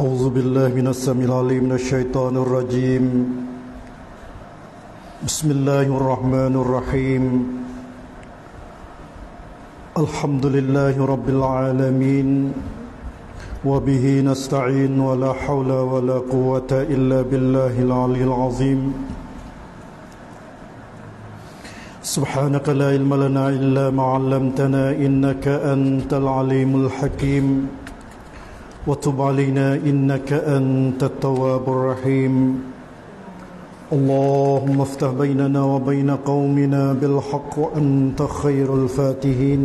أعوذ بالله من السميع العليم من الشيطان الرجيم. بسم الله الرحمن الرحيم. الحمد لله رب العالمين وبه نستعين ولا حول ولا قوة إلا بالله العلي العظيم. سبحانك لا علم لنا إلا ما علمتنا إنك أنت العليم الحكيم. وتب علينا إنك أنت التواب الرحيم. اللهم افتح بيننا وبين قومنا بالحق وأنت خير الفاتحين.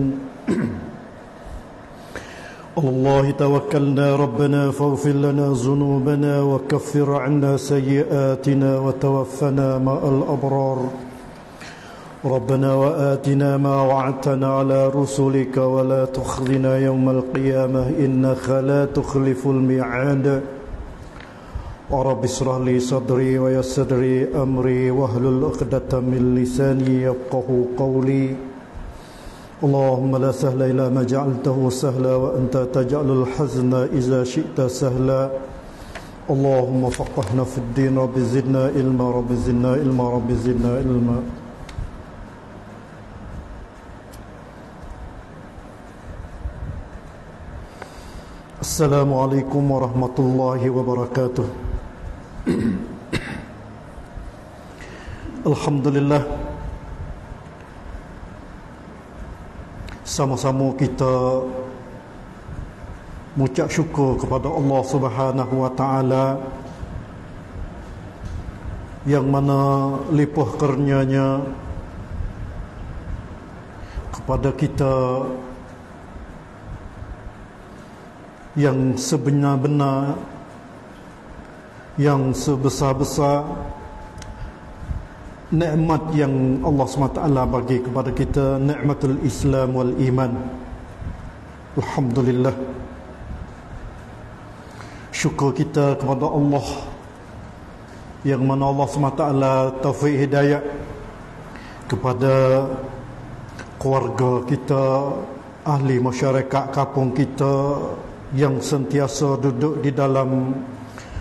الله توكلنا ربنا فاغفر لنا ذنوبنا وكفر عنا سيئاتنا وتوفنا مع الأبرار. ربنا وآتنا ما وعدتنا على رسلك ولا تخزنا يوم القيامة إنك لا تخلف الميعاد. ورب اشرح لي صدري ويسر لي أمري واحلل عقدة من لساني يفقه قولي. اللهم لا سهل إلا ما جعلته سهلا وأنت تجعل الحزن إذا شئت سهلا. اللهم فقهنا في الدين رب زدنا علما رب زدنا علما رب زدنا علما. Assalamualaikum warahmatullahi wabarakatuh. Alhamdulillah. Sama-sama kita Mengucap syukur kepada Allah subhanahu wa ta'ala Yang mana lipuh karunia Kepada kita yang sebenar-benar yang sebesar-besar nikmat yang Allah SWT bagi kepada kita nikmatul Islam wal iman. Alhamdulillah. Syukur kita kepada Allah yang mana Allah SWT taufik hidayah kepada keluarga kita ahli masyarakat kampung kita yang sentiasa duduk di dalam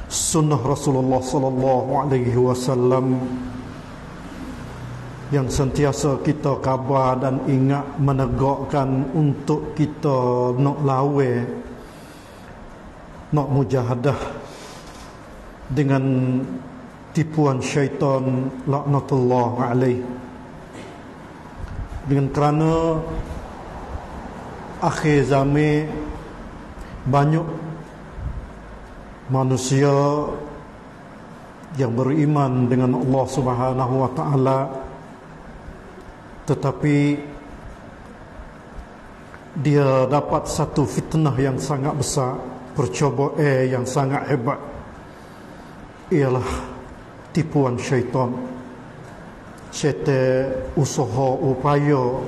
sunnah Rasulullah sallallahu alaihi wasallam yang sentiasa kita kabar dan ingat menegakkan untuk kita nak lawe nak mujahadah dengan tipuan syaitan laknatullah alaih. Dengan kerana akhir zaman banyak manusia yang beriman dengan Allah Subhanahu wa taala tetapi dia dapat satu fitnah yang sangat besar percobaan eh, yang sangat hebat. Ialah tipuan syaitan. Syaitan usaha upaya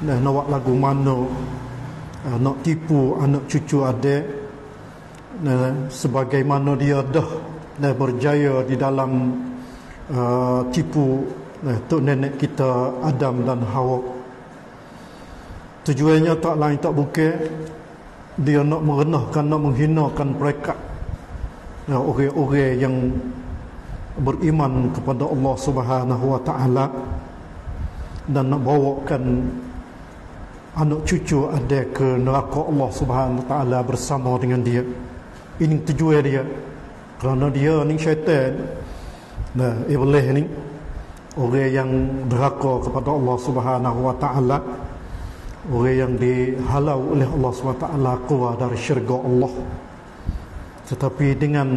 nak lagu mana uh, nak tipu anak cucu adik uh, sebagaimana dia dah uh, berjaya di dalam uh, tipu uh, tok nenek kita Adam dan Hawa. Tujuannya tak lain tak bukan dia nak merenahkan nak menghinakan mereka. Uh, orang-orang yang beriman kepada Allah Subhanahu wa taala dan nak bawakan anak cucu ada ke neraka Allah Subhanahu taala bersama dengan dia. Ini tujuan dia. Kerana dia ni syaitan. Nah, iblis ni orang yang deraka kepada Allah Subhanahu wa taala. Orang yang dihalau oleh Allah Subhanahu wa taala keluar dari syurga Allah. Tetapi dengan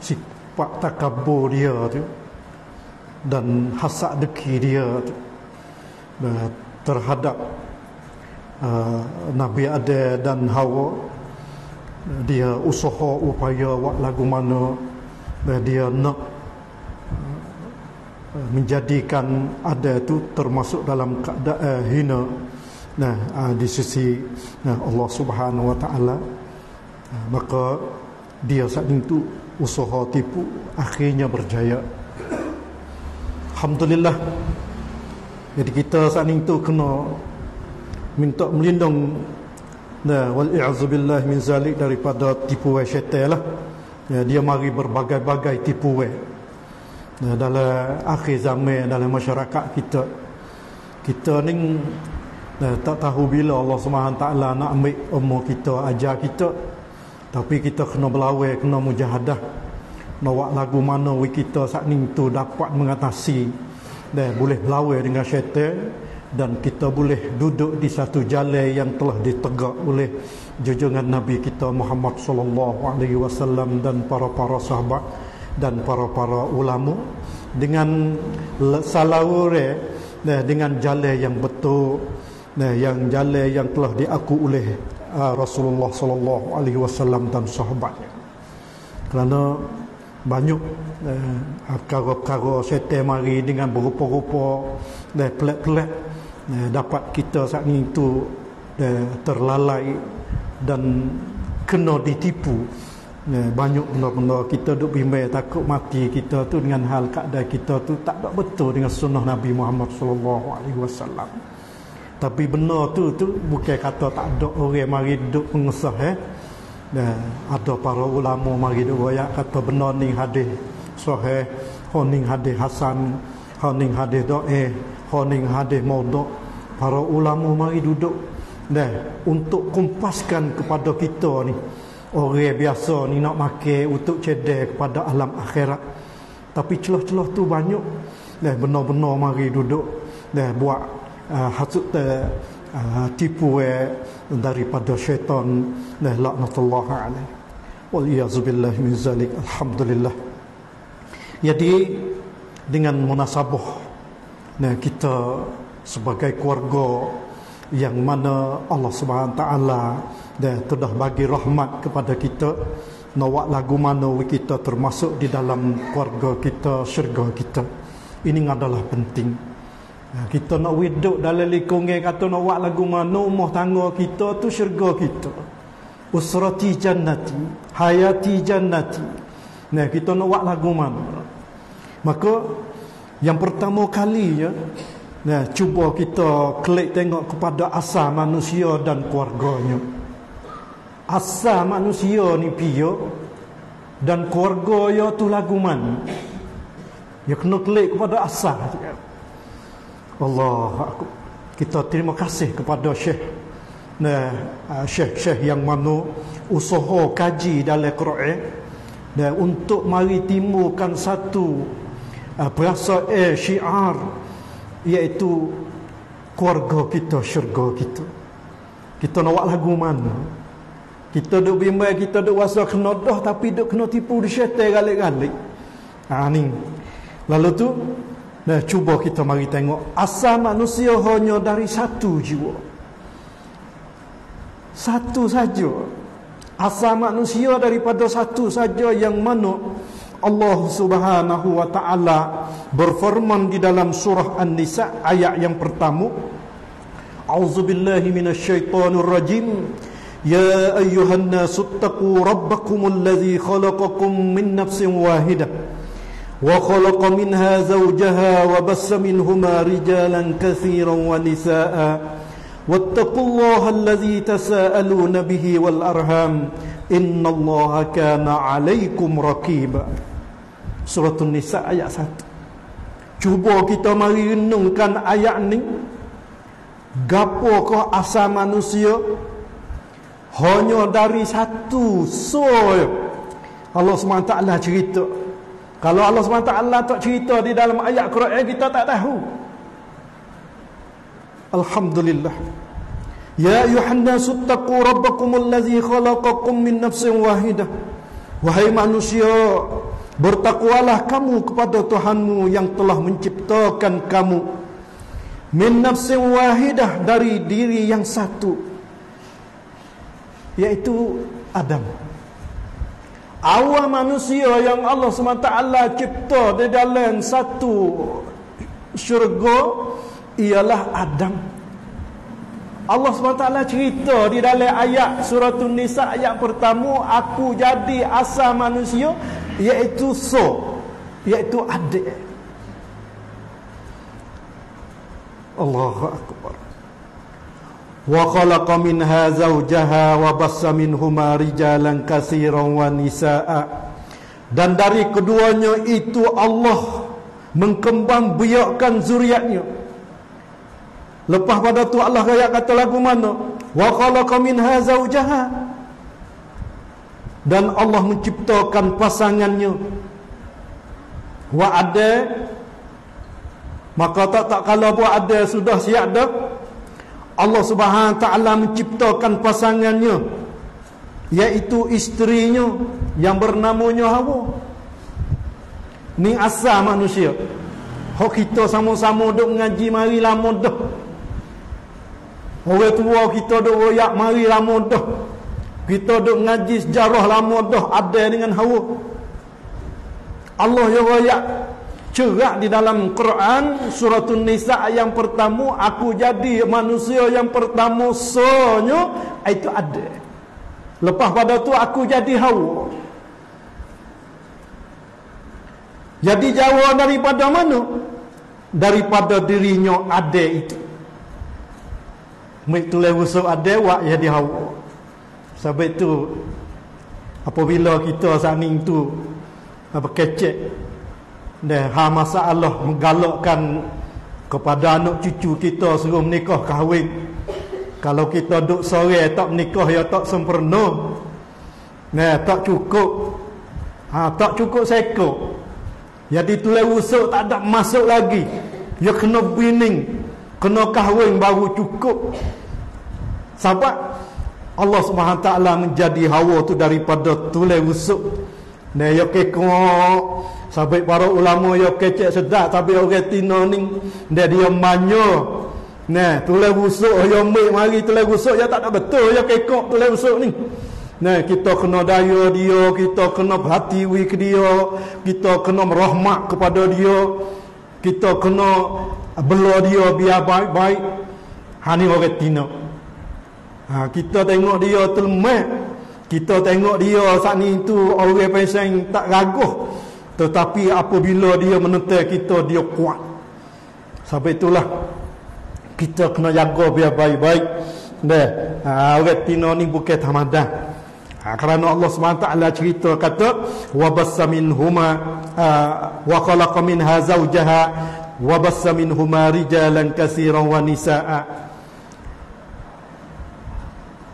sifat takabur dia tu dan hasad deki dia tu, terhadap uh, Nabi Adam dan Hawa dia usaha upaya buat lagu mana dia nak uh, menjadikan ada itu termasuk dalam keadaan hina. Nah uh, di sisi nah, Allah Subhanahu wa taala. Uh, maka dia saat itu usaha tipu akhirnya berjaya. Alhamdulillah. Jadi kita saat itu kena minta melindung Nah, wal i'zubillah min zalik daripada tipu syaitan lah. Ya, dia mari berbagai-bagai tipu nah, dalam akhir zaman dalam masyarakat kita. Kita ni nah, tak tahu bila Allah taala nak ambil umur kita, ajar kita. Tapi kita kena berlawan, kena mujahadah. Buat lagu mana kita saat ni tu dapat mengatasi dan boleh berlawan dengan syaitan dan kita boleh duduk di satu jalan yang telah ditegak oleh junjungan Nabi kita Muhammad sallallahu alaihi wasallam dan para-para sahabat dan para-para ulama. Dengan salawure dengan jalan yang betul nah yang jalan yang telah diaku oleh uh, Rasulullah sallallahu alaihi wasallam dan sahabatnya. Kerana banyak eh, perkara-perkara mari dengan berupa-rupa dan pelik-pelik eh, dapat kita saat ini itu eh, terlalai dan kena ditipu. Eh, banyak benda-benda kita duk bimbang takut mati kita tu dengan hal keadaan kita tu tak ada betul dengan sunnah Nabi Muhammad sallallahu alaihi wasallam. Tapi benar tu tu bukan kata tak ada orang mari duk mengesah eh. Dan ada para ulama mari duk royak kata benar ni hadis sahih honing hadis hasan honing hadis dhaif honing hadis maudhu para ulama mari duduk. Dah untuk kumpaskan kepada kita ni. Orang biasa ni nak makan untuk cedek kepada alam akhirat. Tapi celah-celah tu banyak. Dah benar-benar mari duduk. Dah buat uh, hasut uh, tipu uh, daripada syaitan. Dah laknatullah alaih. Wal iyazubillah min zalik. Alhamdulillah. Jadi dengan munasabah nah kita sebagai keluarga yang mana Allah Subhanahu taala dah telah bagi rahmat kepada kita. Nak lagu mana kita termasuk di dalam keluarga kita syurga kita. Ini adalah penting. Kita nak hidup dalam lingkungan kata nak buat lagu mana rumah tangga kita tu syurga kita. Usrati jannati hayati jannati. Nah kita nak buat lagu mana maka yang pertama kalinya Nah, cuba kita klik tengok kepada asal manusia dan keluarganya. Asal manusia ni piyo dan keluarga ya tu lagu man. Ya kena klik kepada asal. Allah aku kita terima kasih kepada Syekh nah Syekh-syekh yang mana usaha kaji dalam Quran dan untuk mari timbulkan satu perasaan eh, syiar iaitu keluarga kita syurga kita. Kita nak buat lagu mana? Kita duk bimbang kita duk rasa kena dah tapi duk kena tipu di syaitan galik-galik ha ni. Lalu tu nah cuba kita mari tengok. Asal manusia hanya dari satu jiwa. Satu saja. Asal manusia daripada satu saja yang mana Allah Subhanahu wa taala berfirman di dalam surah An-Nisa ayat yang pertama. A'udzubillahi minasyaitonir rajim Ya ayyuhan nasu taqu rabbakumul ladzi khalaqakum min nafsin wahidah wa khalaqa minha zawjaha wa bassa minhuma rijalan katsiran wa nisaa'a. Wattaqullaha alladzi tasaaluna bihi wal arham. Innallaha kana 'alaykum raqiba Surah An-Nisa ayat 1. Cuba kita mari renungkan ayat ni. Gapo asal manusia? Hanya dari satu soy. Allah SWT cerita. Kalau Allah SWT tak cerita di dalam ayat Quran kita tak tahu. Alhamdulillah. Ya ayuhanna suttaqu rabbakumul ladzi khalaqakum min nafsin wahidah. Wahai manusia, Bertakwalah kamu kepada Tuhanmu yang telah menciptakan kamu min nafsin wahidah dari diri yang satu yaitu Adam. Awal manusia yang Allah SWT cipta di dalam satu syurga ialah Adam. Allah SWT cerita di dalam ayat surah Nisa ayat pertama aku jadi asal manusia iaitu so iaitu adik Allahu akbar. Wa khalaqa minha zawjaha wa bassa minhuma rijalan katsiran wa nisaa dan dari keduanya itu Allah mengkembang biakkan zuriatnya. Lepas pada tu Allah ayat kata lagu mana? Wa khalaqa minha zawjaha dan Allah menciptakan pasangannya wa ada maka tak tak kalau buat ada sudah siap dah Allah Subhanahu taala menciptakan pasangannya iaitu isterinya yang bernamanya Hawa. Ni asal manusia. Hok kita sama-sama duk ngaji mari lama dah. Orang tua kita duk royak mari lama dah. Kita duk ngaji sejarah lama dah ada dengan Hawa. Allah yang royak cerak di dalam Quran suratul Nisa yang pertama aku jadi manusia yang pertama sonyo itu ada. Lepas pada tu aku jadi Hawa. Jadi jawab daripada mana? Daripada dirinya ada itu. Tulis usuk ada wak jadi Hawa sebab itu apabila kita saat tu apa kecek dan ha masalah menggalakkan kepada anak cucu kita suruh menikah kahwin. Kalau kita duk sore tak menikah ya tak sempurna. Nah, tak cukup. Ha, tak cukup seko. Jadi tulis usuk tak ada masuk lagi. Ya kena bining, kena kahwin baru cukup. Sebab Allah taala menjadi hawa tu daripada tulis usuk. Nah, ya kekok Sampai para ulama yang kecek sedap tapi orang Tino ni dia dia manyo. Nah, tulis busuk yang mai mari tulis busuk ya tak ada betul ya kekok tulis busuk ni. Nah, kita kena daya dia, kita kena hati wi ke dia, kita kena merahmat kepada dia. Kita kena bela dia biar baik-baik. Ha ni orang Tino. Ha, kita tengok dia telmeh. Kita tengok dia saat ni tu orang pension tak raguh. Tetapi apabila dia menentang kita Dia kuat Sebab itulah Kita kena jaga biar baik-baik Deh, ha, Orang Tino ni bukan tamadah ha, Kerana Allah SWT cerita kata Wabassa min huma ha, Wa khalaqa min hazawjaha Wabassa min huma rijalan kasiran wa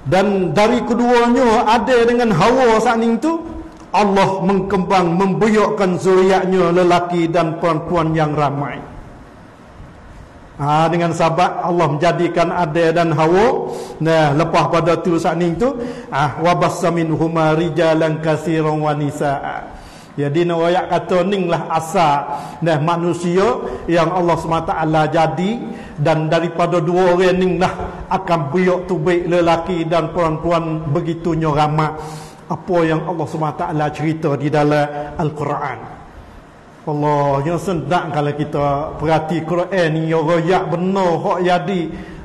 Dan dari keduanya ada dengan hawa saat itu Allah mengkembang membuyukkan zuriatnya lelaki dan perempuan yang ramai. Ha, dengan sebab Allah menjadikan ada dan hawa. Nah, lepas pada tu saat ni tu, ah wabassa minhuma rijalan katsiran wa nisaa. Jadi nak ayat kata ninglah asal nah manusia yang Allah SWT jadi dan daripada dua orang ninglah akan buyuk tu baik lelaki dan perempuan begitunya ramai apa yang Allah SWT cerita di dalam Al-Quran. Allah yang sendak kalau kita perhati Quran ni yang royak benar hak jadi.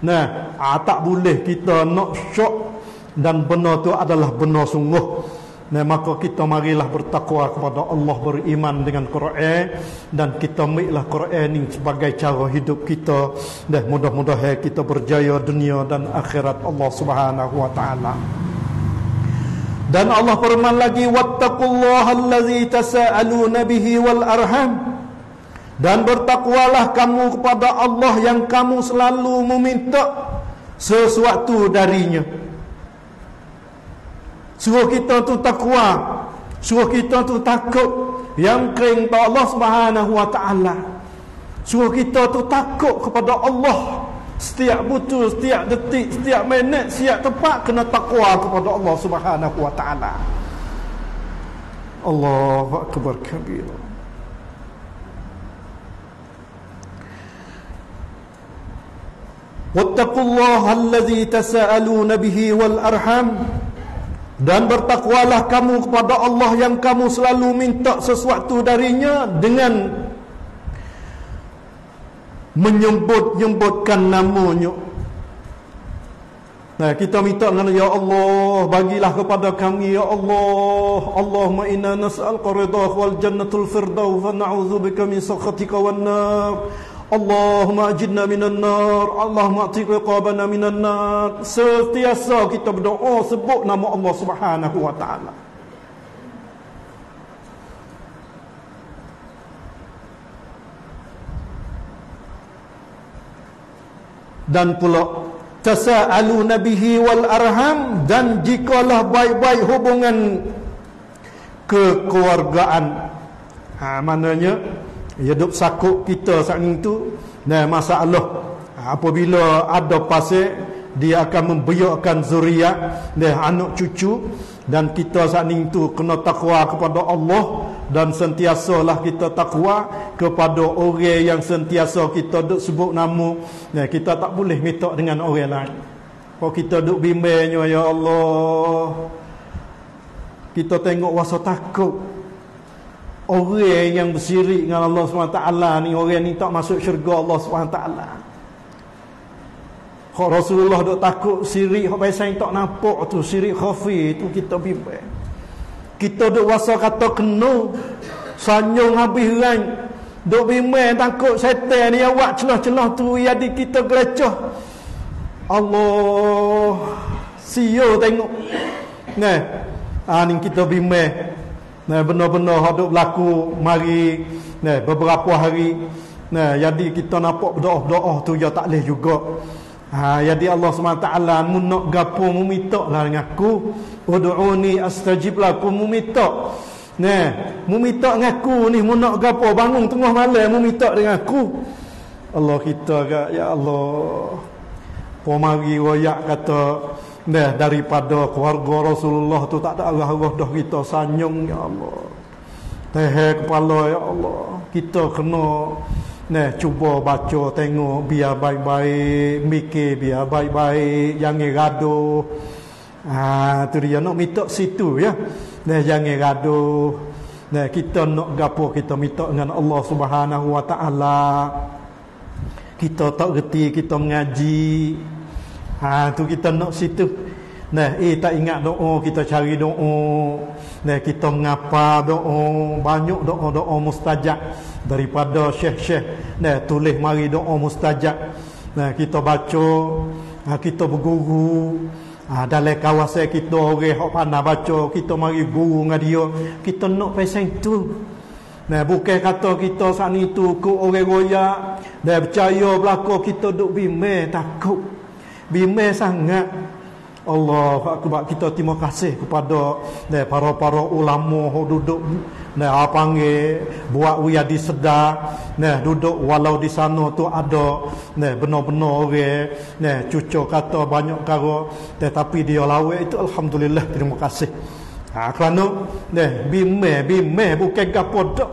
Nah, ah, tak boleh kita nak syok dan benar tu adalah benar sungguh. Nah, maka kita marilah bertakwa kepada Allah beriman dengan Quran dan kita ambillah Quran ini sebagai cara hidup kita dan mudah-mudahan kita berjaya dunia dan akhirat Allah Subhanahu wa taala. Dan Allah firman lagi wattaqullaha allazi tasaaluna bihi wal arham. Dan bertakwalah kamu kepada Allah yang kamu selalu meminta sesuatu darinya. Suruh kita tu takwa, suruh kita tu takut yang kering kepada Allah Subhanahu wa taala. Suruh kita tu takut kepada Allah Setiap butuh, setiap detik, setiap minit, setiap tempat kena takwa kepada Allah Subhanahu wa taala. Allahu akbar kabir. Wattaqullaha allazi tasaaluna bihi wal arham dan bertakwalah kamu kepada Allah yang kamu selalu minta sesuatu darinya dengan menyebut-nyebutkan namanya. Nah, kita minta dengan ya Allah, bagilah kepada kami ya Allah. Allahumma inna nas'al qaridah wal jannatul firdaus wa na'udzubika min sakhatika wan nar. Allahumma ajidna minan nar. Allahumma ati riqabana minan nar. Setiasa kita berdoa sebut nama Allah Subhanahu wa taala. Dan pula tasa'alu nabihi wal arham. Dan jikalah baik-baik hubungan kekeluargaan. Ha maknanya hidup sakut kita saat itu nah masalah. Apabila ada pasal dia akan membiarkan zuriat dan anak cucu. Dan kita saat itu kena takwa kepada Allah dan sentiasalah kita takwa kepada orang yang sentiasa kita duk sebut nama nah kita tak boleh minta dengan orang lain. Kalau kita duk bimbangnya ya Allah. Kita tengok wasa takut orang yang bersirik dengan Allah SWT ni orang ni tak masuk syurga Allah SWT kalau Rasulullah duk takut sirik hak biasa tak nampak tu sirik khafi tu kita bimbang kita duk wasa kata kena sanyung habis ran duk bimbang takut syaitan ni awak celah-celah tu jadi kita gelecah. Allah siyo tengok. Nah ha, ni kita bimbang Nah, benar-benar hidup berlaku mari nah, beberapa hari. Nah, jadi kita nampak berdoa-doa tu ya tak leh juga. Ha, jadi Allah SWT mu nak gapo mu minta lah dengan aku. Ud'uni astajib lakum mu minta. Nah, mu minta dengan aku ni mu nak gapo bangun tengah malam mu minta dengan aku. Allah kita ya Allah. Pomari royak kata Nah daripada keluarga Rasulullah tu tak ada Allah dah kita sanyung ya Allah. Teh kepala ya Allah. Kita kena nah cuba baca tengok biar baik-baik, mikir biar baik-baik, jangan gaduh. Ah tu dia nak minta situ ya. Nah jangan gaduh. Nah kita nak gapo kita minta dengan Allah Subhanahu Wa Taala. Kita tak reti kita mengaji. Ha tu kita nak situ. Nah, eh tak ingat doa kita cari doa. Nah, kita mengapa doa, banyak doa-doa mustajab daripada syekh-syekh. Nah, tulis mari doa mustajab. Nah, kita baca, ha, kita berguru. Ha, dalam kawasan kita orang hok pandai baca, kita mari guru dengan dia. Kita nak pasal itu. Nah, bukan kata kita saat itu ke orang royak. Nah, percaya belakang kita duk bimbang takut bimbang sangat. Allah akbar. Kita terima kasih kepada ne para-para ulama yang duduk ne panggil buat wiadi sedar ne duduk walau di sana tu ada ne benar-benar orang ne cucu kata banyak karo tetapi dia lawa itu alhamdulillah terima kasih. Ha kerana ne bimbang bimbang bukan gapo dak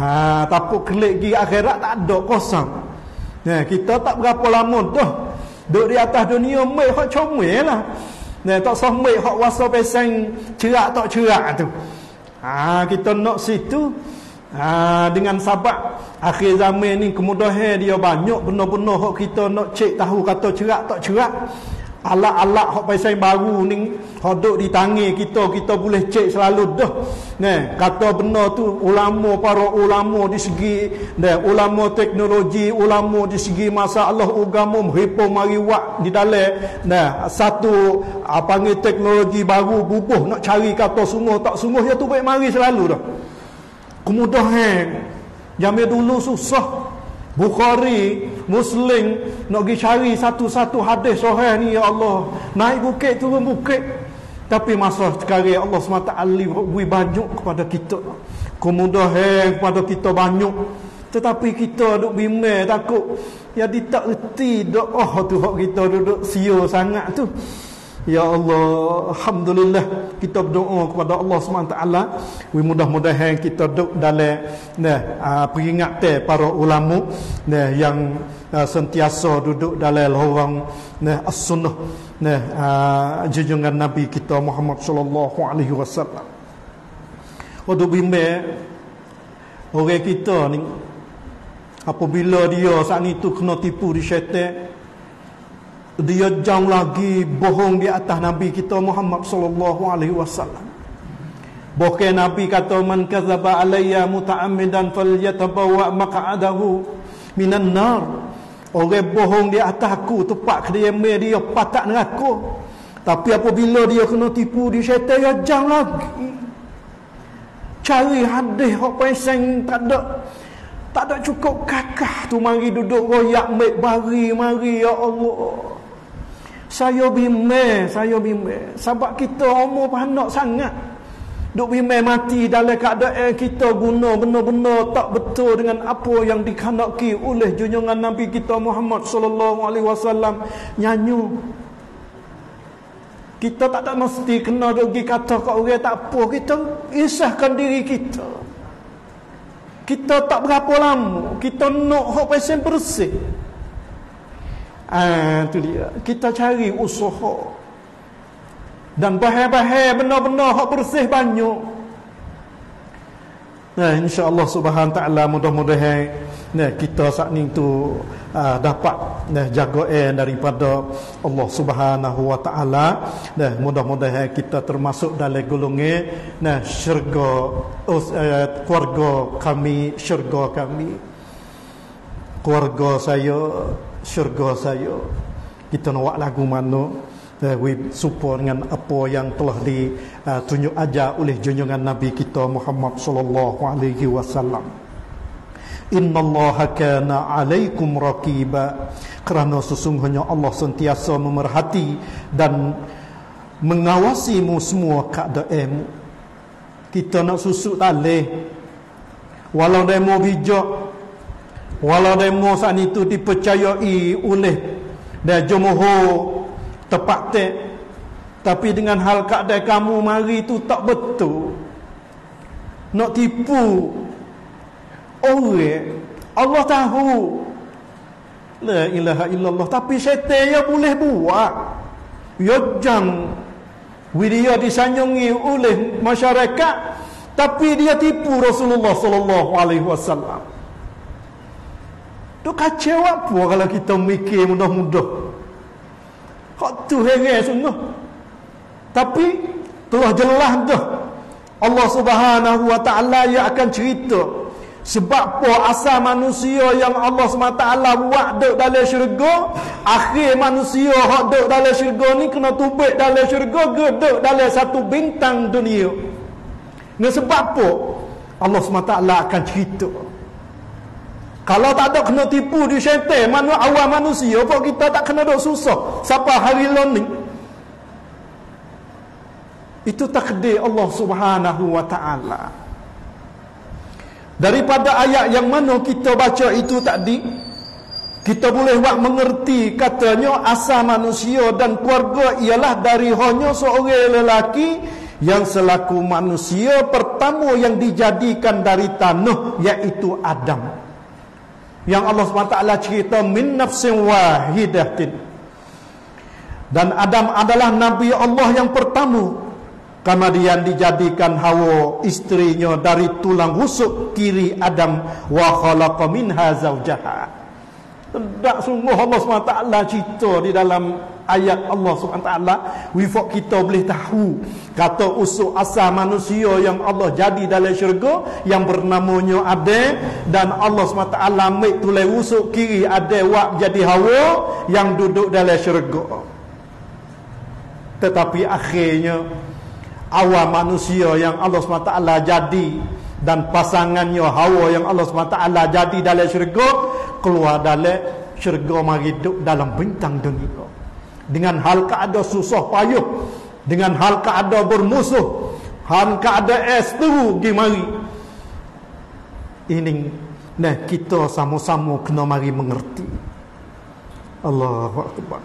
ha tapi kelik gi akhirat tak ada kosong. Ne kita tak berapa lama dah Duduk di atas dunia mai hak comel lah. Nah, tak sah mai hak wasa pesang cerak tak cerak tu. Ha, kita nak situ ha, dengan sabak akhir zaman ni kemudahan dia banyak benar-benar hak kita nak cek tahu kata cerak tak cerak alat-alat hok pasal baru ni hok duk di tangi kita kita boleh cek selalu dah. Nah kata benar tu ulama para ulama di segi nah ulama teknologi ulama di segi masalah agama mripo mari wak di dalam nah satu apa panggil teknologi baru bubuh nak cari kata sungguh tak sungguh ya tu baik mari selalu dah. Kemudahan. Zaman dulu susah Bukhari, Muslim nak pergi cari satu-satu hadis sahih ni ya Allah. Naik bukit turun bukit. Tapi masa sekarang Allah SWT beri banyak kepada kita. Kemudahan kepada kita banyak. Tetapi kita duduk bimbang takut. Jadi tak reti doa tu kita duduk sia sangat tu. Ya Allah, Alhamdulillah kita berdoa kepada Allah SWT We mudah-mudahan kita duduk dalam nah, uh, peringatan para ulama nah, Yang uh, sentiasa duduk dalam orang nah, as-sunnah nah, uh, Junjungan Nabi kita Muhammad Sallallahu Alaihi Wasallam. Waktu bimbang Orang kita ni Apabila dia saat itu kena tipu di syaitan dia jauh lagi bohong di atas Nabi kita Muhammad sallallahu alaihi wasallam. Bahkan Nabi kata man kadzaba alayya muta'ammidan falyatabawa maq'adahu minan nar. Orang bohong di atas aku tepat kediaman dia patak neraka. Tapi apabila dia kena tipu di syaitan ya jangan lagi. Cari hadis hok peseng tak ada tak ada cukup. Kakak tu mari duduk royak mek bari mari ya Allah saya bimbang saya bimbang sebab kita umur panak sangat Duk bimbang mati dalam keadaan kita guna benar-benar tak betul dengan apa yang dikhanaki oleh junjungan Nabi kita Muhammad sallallahu alaihi wasallam nyanyi. Kita tak ada mesti kena pergi kata kat orang tak apa. Kita isahkan diri kita. Kita tak berapa lama. Kita nak hak pesen bersih. Ah, tu dia. Kita cari usaha. Dan bahan-bahan benar-benar hak bersih banyak. Nah insya-Allah subhanahu taala mudah-mudahan nah kita saat ni tu uh, dapat nah jaga eh daripada Allah Subhanahu wa taala. Nah mudah-mudahan kita termasuk dalam golongan nah syurga uh, keluarga kami syurga kami. Keluarga saya syurga saya kita nak lagu mana uh, we support dengan apa yang telah ditunjuk uh, ajar oleh junjungan Nabi kita Muhammad sallallahu alaihi wasallam. Innallaha kana alaikum raqiba kerana sesungguhnya Allah sentiasa memerhati dan mengawasimu semua keadaanmu. Kita nak susuk talih walau demo bijak walau demo saat itu dipercayai oleh dan jumhur tepat tapi dengan hal keadaan kamu mari tu tak betul. Nak tipu orang Allah tahu. La ilaha illallah. Tapi syaitan ya boleh buat. Ya jang. Dia disanjungi oleh masyarakat tapi dia tipu Rasulullah sallallahu alaihi wasallam tu kacau apa kalau kita mikir mudah-mudah. Hak tu heran sungguh. Tapi telah jelas dah. Allah Subhanahu wa taala yang akan cerita sebab apa asal manusia yang Allah SWT buat duduk dalam syurga Akhir manusia yang duduk dalam syurga ni Kena tubik dalam syurga Duduk dalam satu bintang dunia. Ini sebab apa Allah SWT akan cerita kalau tak ada kena tipu di syaitan, mana awal manusia pun kita tak kena dok susah. Siapa hari ni? Itu takdir Allah Subhanahu wa taala. Daripada ayat yang mana kita baca itu tadi, kita boleh buat mengerti katanya asal manusia dan keluarga ialah dari hanya seorang lelaki yang selaku manusia pertama yang dijadikan dari tanah iaitu Adam yang Allah SWT cerita min nafsin wahidatin. Dan Adam adalah Nabi Allah yang pertama. Kemudian dijadikan Hawa istrinya dari tulang rusuk kiri Adam. Wa khalaqa minha zawjaha. Tak sungguh Allah SWT cerita di dalam ayat Allah SWT Wifak kita boleh tahu. Kata usul asal manusia yang Allah jadi dalam syurga Yang bernamanya ada Dan Allah SWT ambil tulai usul kiri ada Wak jadi hawa Yang duduk dalam syurga. Tetapi akhirnya Awal manusia yang Allah SWT jadi dan pasangannya Hawa yang Allah SWT jadi dalam syurga keluar dalam syurga mari duduk dalam bintang dunia dengan hal keadaan susah payuh. Dengan hal keadaan bermusuh. Hal keadaan es tu mari. Ini nah kita sama-sama kena mari mengerti. Allahu akbar.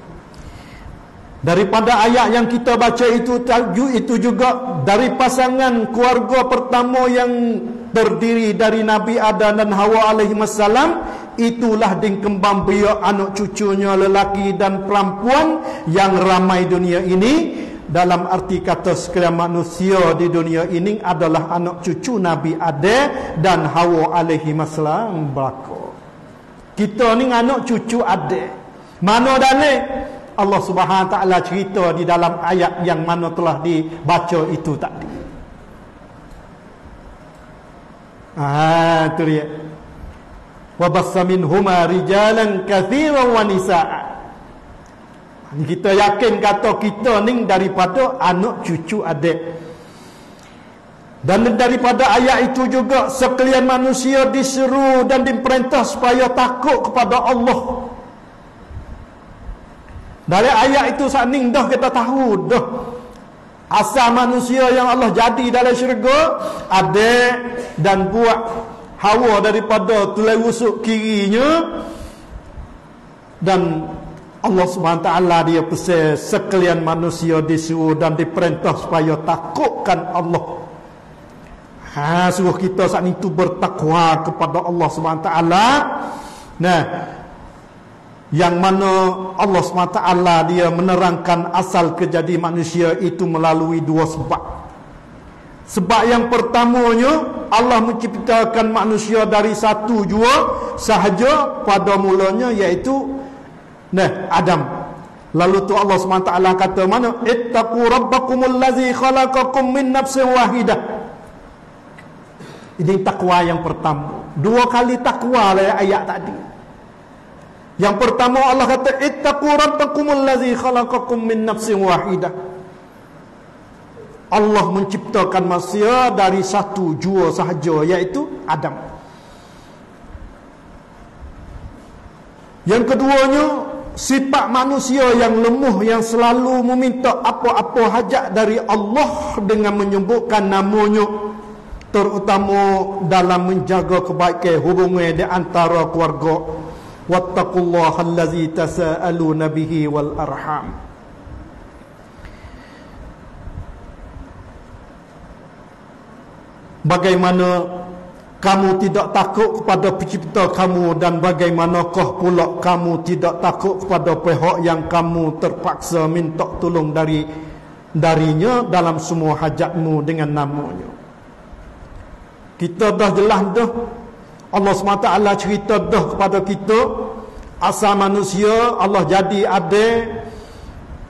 Daripada ayat yang kita baca itu itu juga dari pasangan keluarga pertama yang terdiri dari Nabi Adam dan Hawa alaihi wasallam itulah dikembang biak anak cucunya lelaki dan perempuan yang ramai dunia ini dalam arti kata sekalian manusia di dunia ini adalah anak cucu Nabi Adam dan Hawa alaihi wasallam berlaku. Kita ni anak cucu Adam. Mana dalil? Allah Subhanahu taala cerita di dalam ayat yang mana telah dibaca itu tadi. Ah, tu dia. wa bassa minhuma rijalan katsiran wa nisaa. Kita yakin kata kita ni daripada anak cucu adik. Dan daripada ayat itu juga sekalian manusia diseru dan diperintah supaya takut kepada Allah. Dari ayat itu saning dah kita tahu dah asal manusia yang Allah jadi dalam syurga adik dan buat hawa daripada tulai wusuk kirinya. Dan Allah SWT dia pesan sekalian manusia disuruh dan diperintah supaya takutkan Allah. Ha, suruh kita saat itu bertakwa kepada Allah SWT nah yang mana Allah SWT dia menerangkan asal kejadian manusia itu melalui dua sebab sebab yang pertamanya Allah menciptakan manusia dari satu jua sahaja pada mulanya iaitu nah Adam. Lalu tu Allah SWT kata mana? Ittaqu rabbakumul ladzi khalaqakum min nafsin wahidah. Ini takwa yang pertama. Dua kali takwa lah ayat tadi. Yang pertama Allah kata ittaqu rabbakumul ladzi khalaqakum min nafsin wahidah. Allah menciptakan manusia dari satu jua sahaja iaitu Adam. Yang keduanya sifat manusia yang lemah yang selalu meminta apa-apa hajat dari Allah dengan menyebutkan namanya terutama dalam menjaga kebaikan hubungan di antara keluarga wattaqullaha allazi tasaaluna bihi wal arham bagaimana kamu tidak takut kepada pencipta kamu dan bagaimanakah pula kamu tidak takut kepada pihak yang kamu terpaksa minta tolong dari darinya dalam semua hajatmu dengan namanya. Kita dah jelas dah Allah SWT cerita dah kepada kita. Asal manusia Allah jadi ada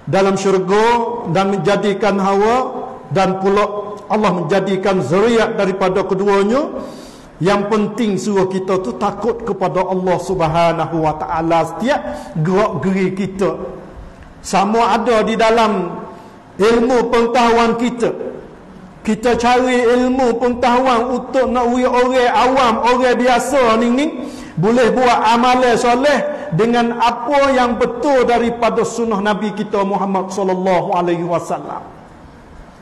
dalam syurga dan menjadikan hawa dan pula Allah menjadikan zuriat daripada keduanya. Yang penting suruh kita tu takut kepada Allah Subhanahu wa taala. Setiap gerak geri kita sama ada di dalam ilmu pengetahuan kita kita cari ilmu pengetahuan untuk nak wui orang awam orang biasa ni ni. Boleh buat amalan soleh dengan apa yang betul daripada sunnah Nabi kita Muhammad sallallahu alaihi wasallam.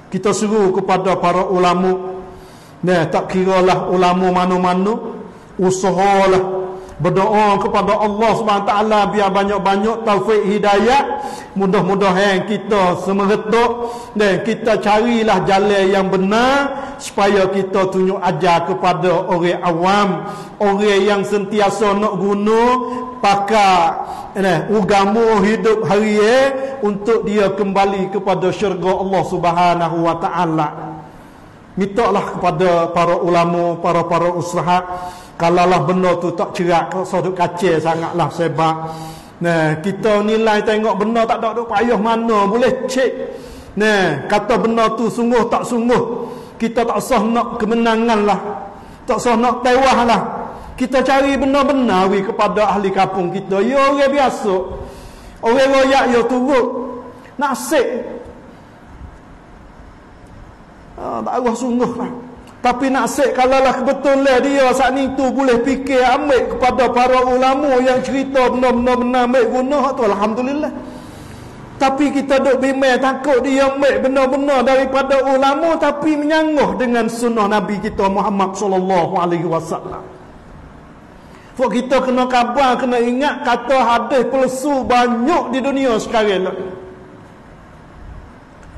Kita suruh kepada para ulama. Nah tak kiralah ulama mana-mana usahalah berdoa kepada Allah taala biar banyak-banyak taufik hidayah. Mudah-mudahan kita semeretuk. Dan kita carilah jalan yang benar supaya kita tunjuk ajar kepada orang awam. Orang yang sentiasa nak guna pakai eh, ugamu hidup hari untuk dia kembali kepada syurga Allah Subhanahu wa taala. Mintalah kepada para ulama para-para usaha Kalaulah benda tu tak cerak Soduk kacir sangatlah sebab Nah, kita nilai tengok benda tak ada duk payah mana boleh cek. Nah, kata benda tu sungguh tak sungguh. Kita tak usah nak kemenangan lah. Tak usah nak tewah lah. Kita cari benar-benar kepada ahli kampung kita. Ya orang biasa. Orang royak ya turut. Nasib. Ah, tak ada sungguh lah. Tapi nasib kalaulah kebetulan dia saat ni tu boleh fikir ambil kepada para ulama yang cerita benar-benar benar ambil guna tu alhamdulillah. Tapi kita duk bimbang takut dia ambil benar-benar daripada ulama tapi menyangguh dengan sunnah Nabi kita Muhammad sallallahu alaihi wasallam. Fok kita kena kabar kena ingat kata hadis pelsu banyak di dunia sekarang lah.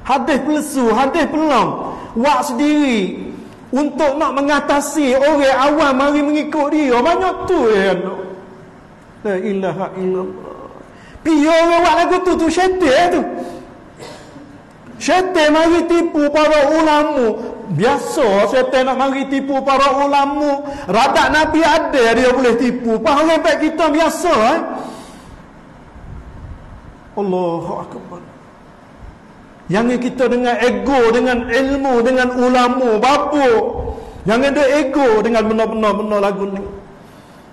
Hadis pelsu, hadis pelong. Wak sendiri untuk nak mengatasi orang awam mari mengikut dia. Banyak tu ya la ilaha illallah. Piyo orang buat lagu tu tu syaitan tu. Syaitan mari tipu para ulama. Biasa syaitan nak mari tipu para ulama. Radak nabi ada dia boleh tipu. Pahala baik kita biasa eh? Allahu akbar Jangan kita dengan ego, dengan ilmu, dengan ulama, bapa. Jangan ada ego dengan benar lagu ni.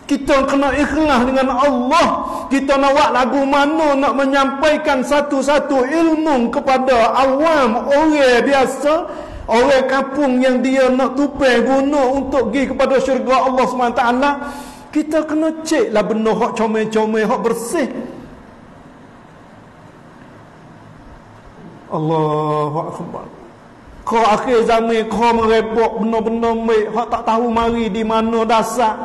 Kita kena ikhlas dengan Allah. Kita nak buat lagu mana nak menyampaikan satu-satu ilmu kepada awam, orang biasa, orang kampung yang dia nak tupai guna untuk pergi kepada syurga Allah SWT. Kita kena cek lah benda hak comel-comel, hak bersih. Allahu Akbar. Kau akhir zaman kau merepok benda-benda baik, hak tak tahu mari di mana dasar.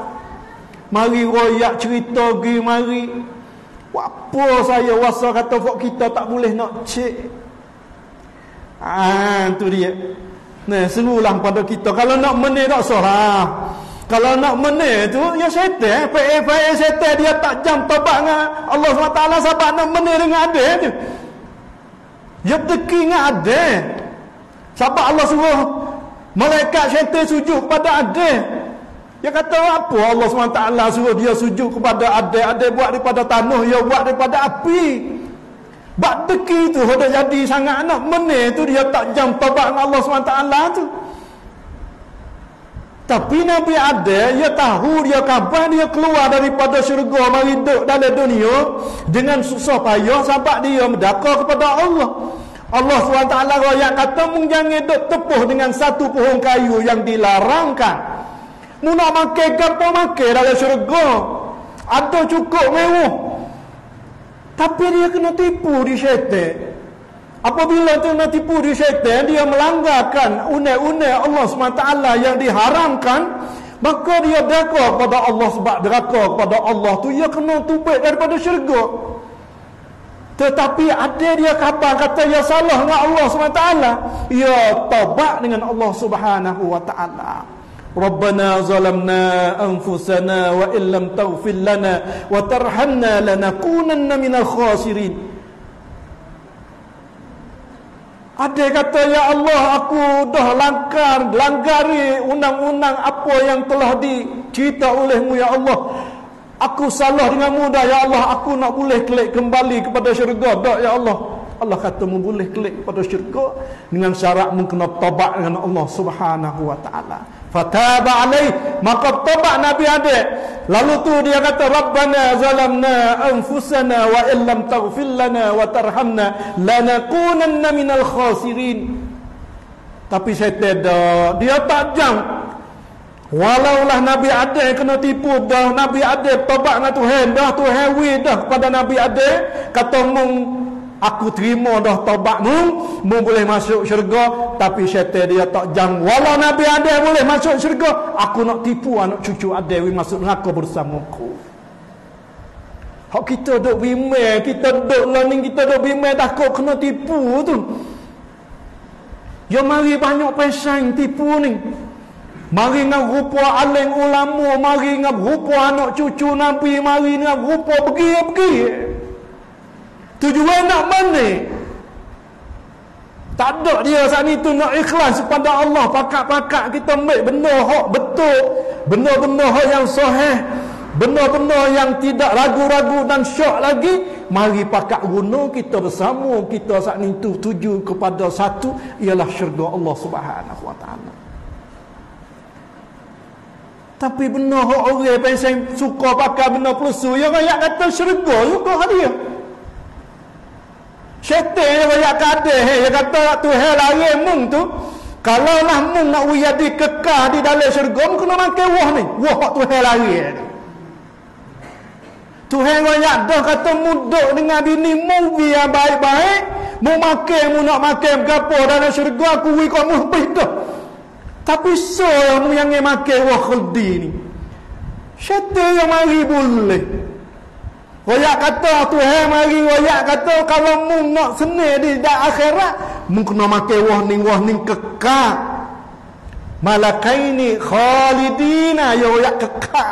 Mari royak cerita gi mari. Apa saya wasa kata fok kita tak boleh nak cek. Ah tu dia. Nah, serulah pada kita kalau nak meneh tak salah. Kalau nak meneh tu ya syaitan, PFI syaitan dia tak jam tobat dengan Allah SWT sebab nak meneh dengan ada tu. Ya teki dengan ada. Sebab Allah suruh malaikat syaitan sujud kepada ada. Dia kata apa Allah SWT suruh dia sujud kepada adik Adik buat daripada tanah Dia buat daripada api Bak deki tu Dia jadi sangat anak Menir tu dia tak jam tabat dengan Allah SWT tu Tapi Nabi ada Dia tahu dia kapan dia keluar daripada syurga Mari duduk dalam dunia Dengan susah payah Sebab dia mendakar kepada Allah Allah SWT yang kata Jangan duduk tepuh dengan satu pohon kayu yang dilarangkan Mu nak makan gapo makan dalam syurga. Ada cukup mewah. Tapi dia kena tipu di syaitan. Apabila tu nak tipu di syaitan, dia melanggarkan unai-unai Allah SWT yang diharamkan, maka dia deraka kepada Allah sebab deraka kepada Allah tu, dia kena tubik daripada syurga. Tetapi ada dia kabar kata ya salah dengan Allah SWT. Ya taubat dengan Allah Subhanahu wa taala. ربنا ظلمنا أنفسنا وإن لم تغفر لنا وترحمنا لنكونن من الخاسرين Ada kata ya Allah aku dah langgar langgari undang-undang apa yang telah dicerita olehmu ya Allah. Aku salah dengan mudah ya Allah aku nak boleh klik kembali kepada syurga tak ya Allah. Allah kata mu boleh klik kepada syurga dengan syarat mu kena taubat dengan Allah Subhanahu wa taala fataba alaih. Maka tobat nabi ada lalu tu dia kata rabbana zalamna anfusana wa illam taghfir lana wa tarhamna lanakunanna minal khasirin. Tapi syaitan dah dia tak jam. Walaulah nabi ada kena tipu dah. Nabi ada tobat dengan Tuhan. Dah Tuhan wi dah kepada nabi ada kata mung Aku terima dah taubatmu Mu boleh masuk syurga Tapi syaitan dia tak jam. Walau Nabi ada boleh masuk syurga Aku nak tipu anak cucu ada Masuk neraka bersama aku. Hak kita duk bimai Kita duk learning Kita duk bimai Takut kena tipu tu. Ya mari banyak pesan tipu ni. Mari dengan rupa aling ulama Mari dengan rupa anak cucu Nabi Mari dengan rupa pergi-pergi Tujuan nak mana? Tak ada dia saat ni tu nak ikhlas kepada Allah pakat-pakat kita ambil benda hak betul, benda-benda hak yang sahih, benda-benda yang tidak ragu-ragu dan syak lagi, mari pakat guna kita bersama kita saat ni tu tuju kepada satu ialah syurga Allah Subhanahu wa taala. Tapi benda hak orang yang suka pakai benda plusu, yang kata syurga juga dia. Syaitan yang banyak kata Dia kata Tuhan lari mung tu. Kalau lah mung nak jadi kekal di dalam syurga Mung kena makan wah ni. Wah Tuhan lari Tuhan banyak dah kata muduk dengan bini mung biar baik-baik. Mu makan mu nak makan berapa dalam syurga aku wui kau mu dah. Tapi so yang mu yang makan wah khuldi ni. Syaitan yang mari boleh Royak kata Tuhan mari royak kata kalau mu nak senir di dak akhirat mu kena makan warning warning kekal. Malakaini khalidina ya royak kekal.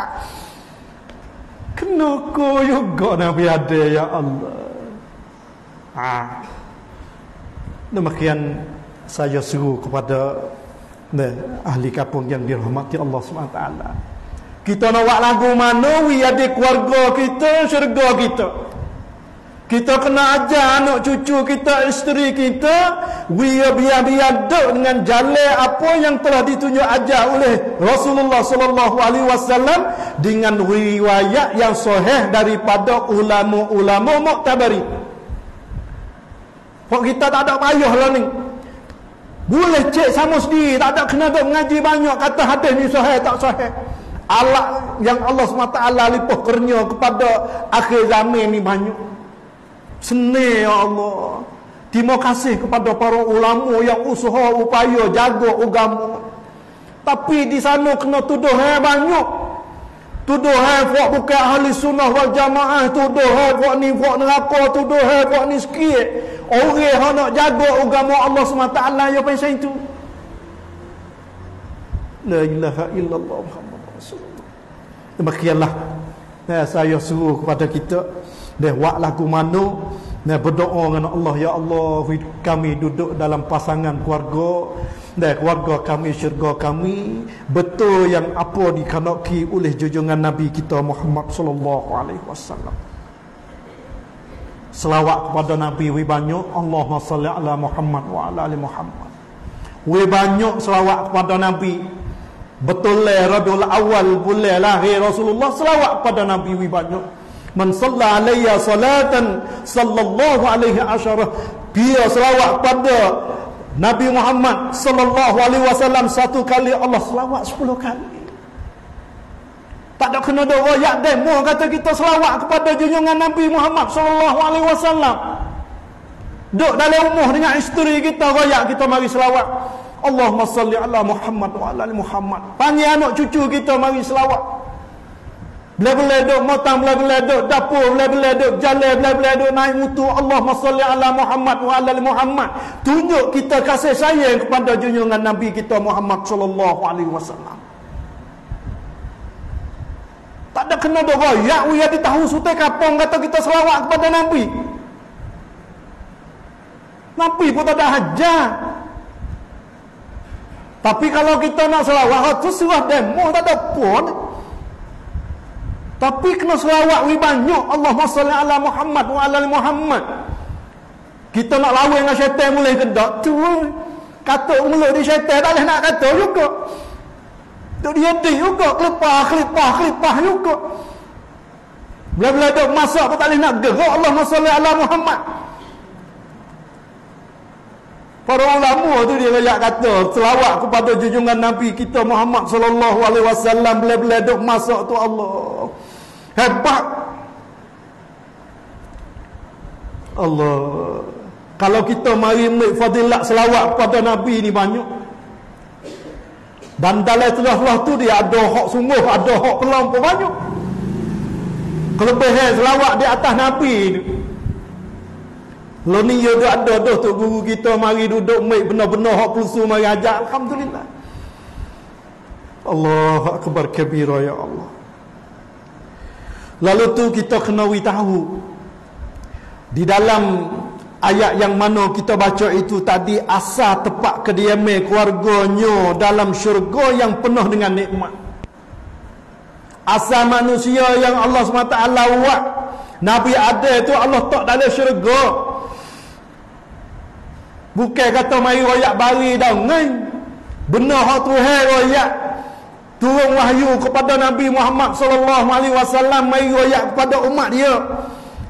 Kena ko juga Nabi ada ya Allah. Ah. Demikian saya seru kepada ahli kampung yang dirahmati Allah Subhanahu wa taala. Kita nak buat lagu mana wi ada keluarga kita, syurga kita. Kita kena ajar anak cucu kita, isteri kita, biar biar biar duduk dengan jalan apa yang telah ditunjuk ajar oleh Rasulullah sallallahu alaihi wasallam dengan riwayat yang sahih daripada ulama-ulama muktabari. Kok kita tak ada payah lah ni. Boleh cek sama sendiri, tak ada kena duk mengaji banyak kata hadis ni sahih tak sahih. Allah yang Allah SWT lipuh kernya kepada akhir zaman ni banyak. Seni ya Allah. Terima kasih kepada para ulama yang usaha upaya jaga agama. Tapi di sana kena tuduh hai banyak. Tuduh hai buat bukan ahli sunnah wal jamaah. Tuduh hai buat ni buat neraka. Tuduh hai buat ni sikit. Orang yang nak jaga agama Allah SWT ya macam itu. La ilaha illallah Muhammad. Demikianlah. saya suruh kepada kita dia buat lagu mana dia berdoa dengan Allah ya Allah kami duduk dalam pasangan keluarga dan keluarga kami syurga kami betul yang apa dikanaki oleh junjungan Nabi kita Muhammad sallallahu alaihi wasallam. Selawat kepada Nabi wi banyak Allahumma salli ala Muhammad wa ala ali Muhammad. Wi banyak selawat kepada Nabi betul lah Rabiul Awal bulan lahir Rasulullah selawat kepada Nabi wi banyak Man salla alayya salatan sallallahu alaihi asyarah. Dia selawat pada Nabi Muhammad sallallahu alaihi wasallam satu kali Allah selawat sepuluh kali. Tak ada kena ada royak demo kata kita selawat kepada junjungan Nabi Muhammad sallallahu alaihi wasallam. Duk dalam rumah dengan isteri kita royak kita mari selawat. Allahumma salli ala Muhammad wa ala Muhammad. Panggil anak cucu kita mari selawat. Bila-bila duk motang, bila-bila duk dapur, bila-bila duk jalan, bila-bila duk naik mutu Allah salli ala Muhammad wa ala Muhammad. Tunjuk kita kasih sayang kepada junjungan Nabi kita Muhammad sallallahu alaihi wasallam. Tak ada kena duk royak, ya di tahu sutai kapong kata kita selawat kepada Nabi. Nabi pun tak ada hajat. Tapi kalau kita nak selawat, tu surah demo tak ada pun. Tapi kena selawat wi banyak Allahumma salli ala Muhammad wa ala Muhammad. Kita nak lawan dengan syaitan boleh ke tak? Tu kata mulut di syaitan tak boleh nak kata juga. Tu dia di juga kelipah kelipah kelipah juga. Bila-bila duk masak pun tak boleh nak gerak Allahumma salli ala Muhammad. Para ulama tu dia banyak kata selawat kepada junjungan Nabi kita Muhammad sallallahu alaihi wasallam bila-bila duk masak tu Allah. Hebat. Allah. Kalau kita mari ambil fadilat selawat kepada Nabi ni banyak. Dan dalam selawat tu dia ada hak sungguh, ada hak pelang pun banyak. Kelebihan selawat di atas Nabi ni. Lo ni ya ada dah tu guru kita mari duduk mai benar-benar hak pulsu mari ajak alhamdulillah. Allah akbar kabira ya Allah. Lalu tu kita kena tahu di dalam ayat yang mana kita baca itu tadi asal tepat kediaman keluarganya dalam syurga yang penuh dengan nikmat. Asal manusia yang Allah SWT buat Nabi ada itu Allah tak dalam syurga. Bukan kata mari royak bari dah ngai. Benar hak Tuhan royak. Turun wahyu kepada Nabi Muhammad sallallahu alaihi wasallam mai royak kepada umat dia.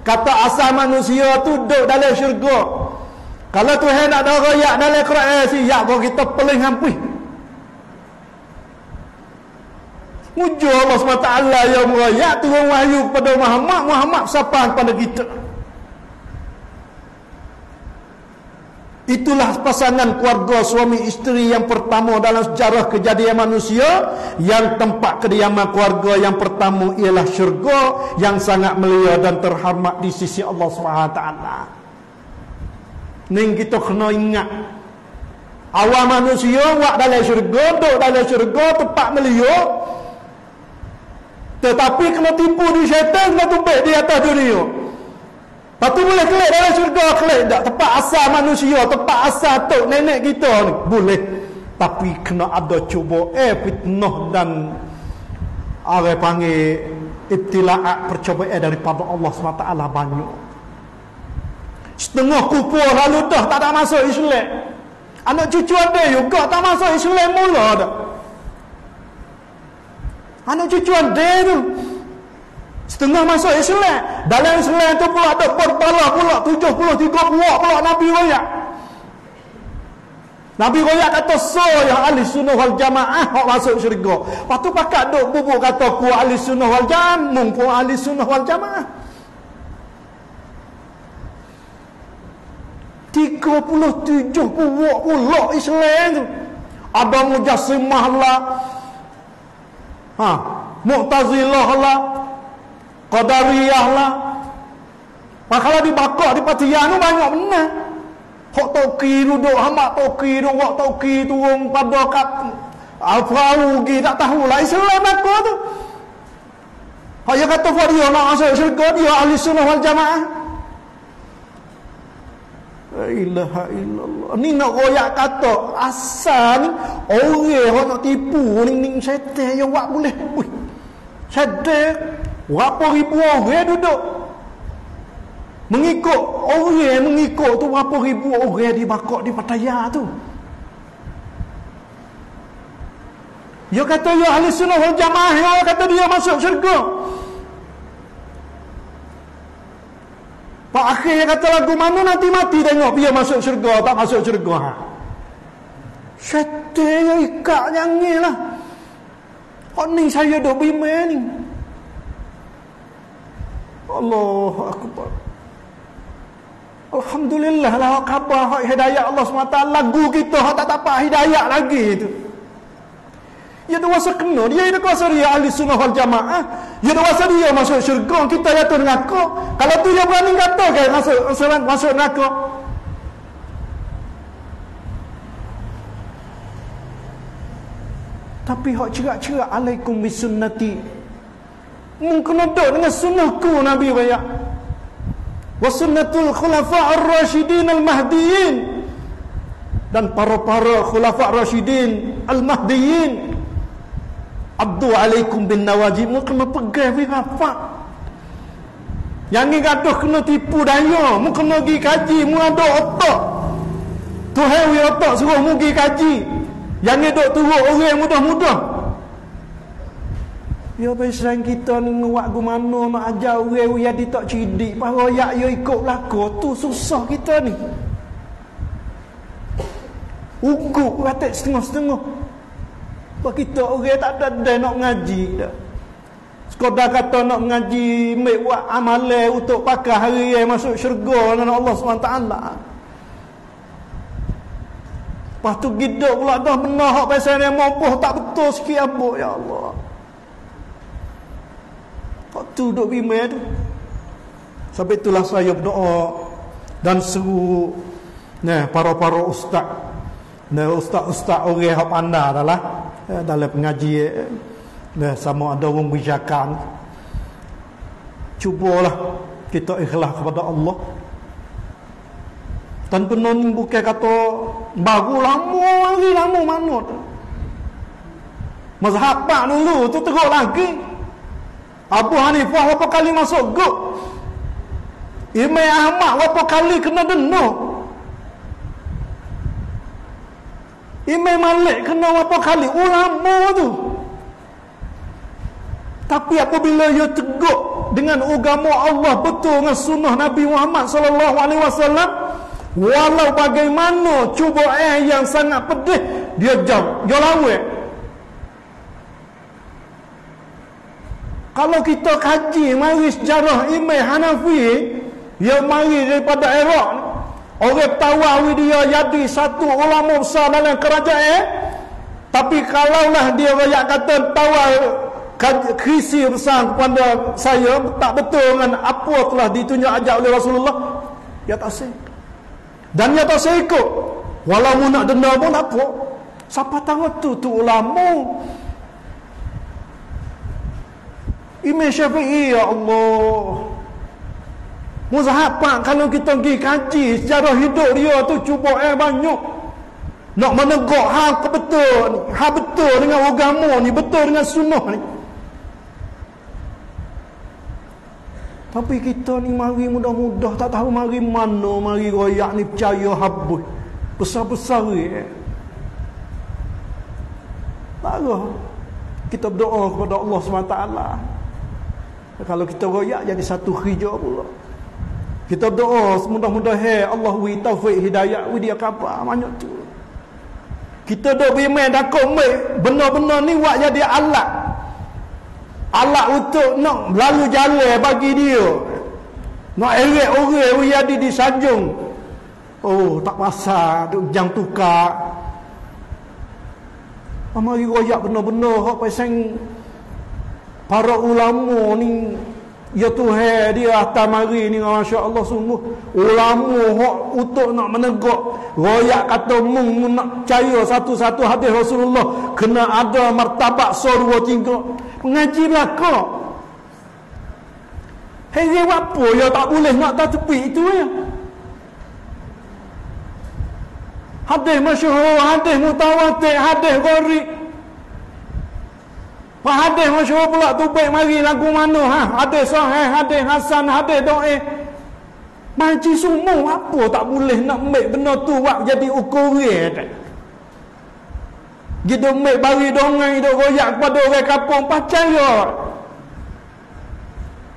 Kata asal manusia tu duduk dalam syurga. Kalau Tuhan nak ada royak dalam Quran siap kau kita peling hampir. Mujur Allah SWT yang merayak turun wahyu kepada Muhammad Muhammad siapa kepada kita Itulah pasangan keluarga suami isteri yang pertama dalam sejarah kejadian manusia yang tempat kediaman keluarga yang pertama ialah syurga yang sangat mulia dan terhormat di sisi Allah SWT. Ning kita kena ingat awal manusia buat dalam syurga, duduk dalam syurga tempat mulia. Tetapi kena tipu di syaitan kena tumpik di atas dunia. Lepas tu boleh kelik dalam syurga kelik tak? Tempat asal manusia, tempat asal tu nenek kita ni. Boleh. Tapi kena ada cuba eh fitnah dan orang panggil ibtila'at percobaan daripada Allah SWT banyak. Setengah kupur lalu dah tak ada masuk Islam. Anak cucu ada juga tak masuk Islam mula dah. Anak cucu ada tu. Setengah masuk Islam. Dalam Islam tu pula ada berpala pula 70 30 pula Nabi royak. Nabi royak kata so yang ahli sunnah wal jamaah hok masuk syurga. Patu pakat duk bubuk kata ku ahli sunnah wal jamaah, ku ahli sunnah wal jamaah. 37 puak pula Islam tu. Ada mujassimah lah. Ha, Mu'tazilah lah. Qadariyah lah. Pak kalau dibakar di Patian tu banyak benar. Hak toki duduk hamak toki duduk hak toki turun pada kat Al-Fau tak tahu lah Islam aku tu. Hak yang kata dia nak masuk syurga dia ahli sunnah wal jamaah. La ilaha illallah. Ni nak royak kata asal ni orang orang nak tipu ni ni syaitan yang buat boleh. Syaitan berapa ribu orang duduk mengikut orang mengikut tu berapa ribu orang di bakok di Pattaya tu. Ya kata ya ahli sunnah wal jamaah ya kata dia masuk syurga. Pak akhir kata lagu mana nanti mati tengok dia masuk syurga tak masuk syurga. Ha. Syaitan yang ikat yang ni lah. Ni saya duk bima ni. Allah Akbar. Alhamdulillah lah khabar hidayah Allah SWT lagu kita tak dapat hidayah lagi tu. Ya wasa kena dia itu kuasa dia ahli sunnah wal jamaah. Ya wasa dia masuk syurga kita ya tu neraka. Kalau tu dia berani kata kan masuk masuk, masuk neraka. Tapi hak cerak-cerak alaikum bisunnati. Mungkin ada dengan sunnahku Nabi banyak. Wa sunnatul khulafa ar-rasyidin al-mahdiyin. Dan para-para khulafa ar-rasyidin al-mahdiyin Abdu alaikum bin nawajib mu kena pegang bi apa? Yang ni gaduh kena tipu daya, mu kena pergi kaji, mu ada otak. Tuhan wi otak suruh mu pergi kaji. Yang ni dok turun orang mudah-mudah. Ya pesan kita nguat gu mana nak ajar orang yang dia tak cidik, pak royak yo ikut laku tu susah kita ni. Ugut kata setengah-setengah. Sebab kita orang tak ada dah nak ngaji dah. Sekadar kata nak ngaji, mek buat amalan untuk pakai hari yang masuk syurga dengan Allah SWT. Lepas tu gidak pula dah benar hak pasal yang mampu tak betul sikit apa ya Allah. Kau tu duduk bima tu. Sampai itulah saya berdoa dan seru. Nah para-para ustaz. Nah ustaz-ustaz orang hak pandai dah lah. Eh, dalam pengajian eh, sama ada orang bijakan. Cubalah kita ikhlas kepada Allah. Dan penon bukan kata baru lama lagi lama mana tu? Mazhab dulu tu teruk lagi Abu Hanifah berapa kali masuk guk Imam Ahmad berapa kali kena denuk Imam Malik kena berapa kali? Ulama tu. Tapi apabila ia teguk dengan agama Allah betul dengan sunnah Nabi Muhammad sallallahu alaihi wasallam walau bagaimana cuba eh yang sangat pedih dia jauh dia lawan kalau kita kaji mari sejarah Imam Hanafi yang mari daripada Iraq. Orang tawawi dia jadi satu ulama besar dalam kerajaan eh? Tapi kalaulah dia rakyat kata tawar krisi besar kepada saya Tak betul dengan apa telah ditunjuk ajak oleh Rasulullah? Ya tak sih Dan ya tak sih ikut. Walau nak denda pun tak apa. Siapa tahu tu tu ulama Imam Syafi'i ya Allah Muzahab pak kalau kita pergi kaji secara hidup dia tu cuba eh banyak. Nak menegak hal betul ni. Hal betul dengan agama ni. Betul dengan sunnah ni. Tapi kita ni mari mudah-mudah tak tahu mari mana mari royak ni percaya habis. Besar-besar eh. Baru kita berdoa kepada Allah SWT. Kalau kita royak jadi satu hijau pula. Kita berdoa semudah-mudahan Allah wi taufik hidayah wi dia kapa banyak tu. Kita dok bimbang dak komai benar-benar ni buat jadi alat. Alat untuk nak lalu jalan bagi dia. Nak eret orang wi jadi di sanjung. Oh, tak pasal duk jang tukar. Amari royak benar-benar hak pasang para ulama ni Ya Tuhan dia atas mari ni Masya Allah sungguh. Ulama hak untuk nak menegak. Royak kata mung nak percaya satu-satu hadis Rasulullah. Kena ada martabat sorwa tiga. Mengajilah kau Hei apa? Ya tak boleh nak tak tepi itu ya. Hadis masyhur, hadis mutawatir, hadis gharib Pak hadis masyhur pula tu baik mari lagu mana ha? Hadis sahih, hadis hasan, hadis doa. Maji semua apa tak boleh nak make benda tu buat jadi ukuran tak? Gitu make bagi dongai dok royak kepada orang kampung percaya.